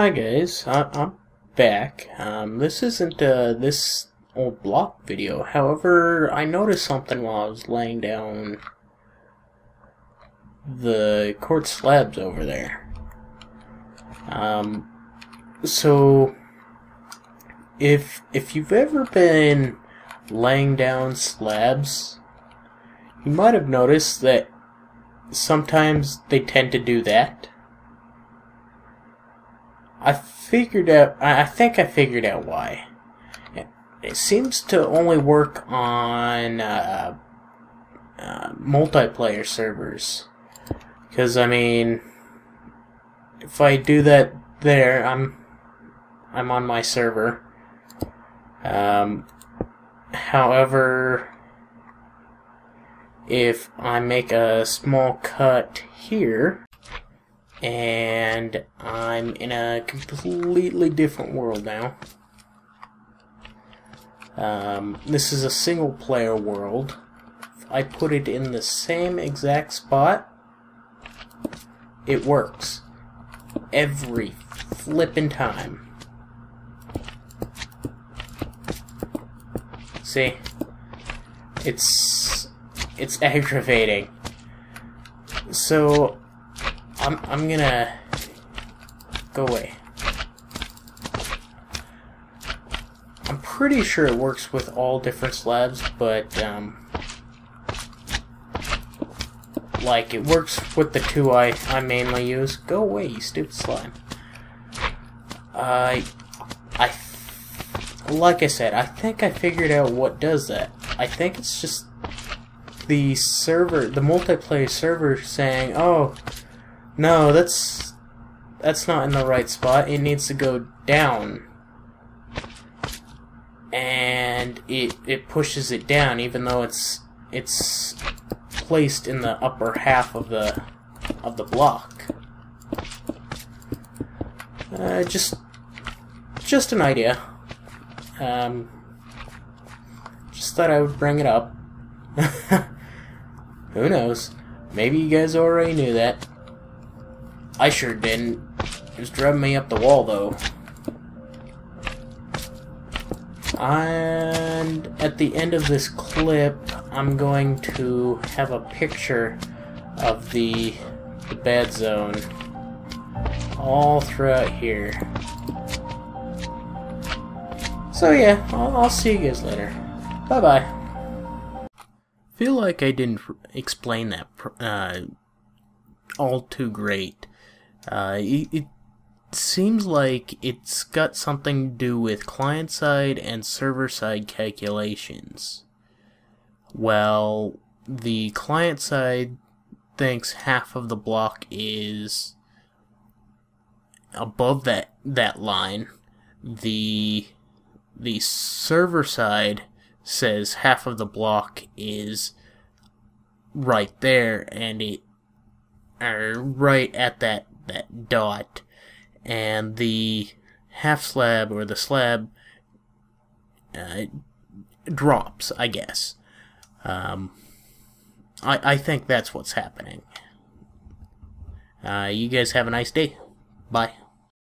Hi guys, I I'm back. Um, this isn't uh, this old block video. However, I noticed something while I was laying down the quartz slabs over there. Um, so if if you've ever been laying down slabs, you might have noticed that sometimes they tend to do that. I figured out. I think I figured out why. It seems to only work on uh, uh, multiplayer servers. Because I mean, if I do that there, I'm I'm on my server. Um, however, if I make a small cut here, and I'm in a completely different world now. Um, this is a single player world. I put it in the same exact spot, it works. Every flippin' time. See? It's it's aggravating. So I'm I'm gonna go away. I'm pretty sure it works with all different slabs, but um, like it works with the two I I mainly use. Go away, you stupid slime. I I like I said, I think I figured out what does that. I think it's just the server, the multiplayer server saying, "Oh, no, that's that's not in the right spot. It needs to go down." And it it pushes it down even though it's it's placed in the upper half of the of the block. Uh, just just an idea. Um, just thought I would bring it up. Who knows? Maybe you guys already knew that. I sure didn't. It was driving me up the wall, though. And at the end of this clip, I'm going to have a picture of the, the bad zone all throughout here. So yeah, I'll, I'll see you guys later. Bye bye. Feel like I didn't explain that uh, all too great. Uh, it, it seems like it's got something to do with client side and server side calculations. Well, the client side thinks half of the block is above that that line. The the server side says half of the block is right there and it are right at that that dot and the half slab or the slab uh, drops I guess. Um, I, I think that's what's happening. Uh, you guys have a nice day. Bye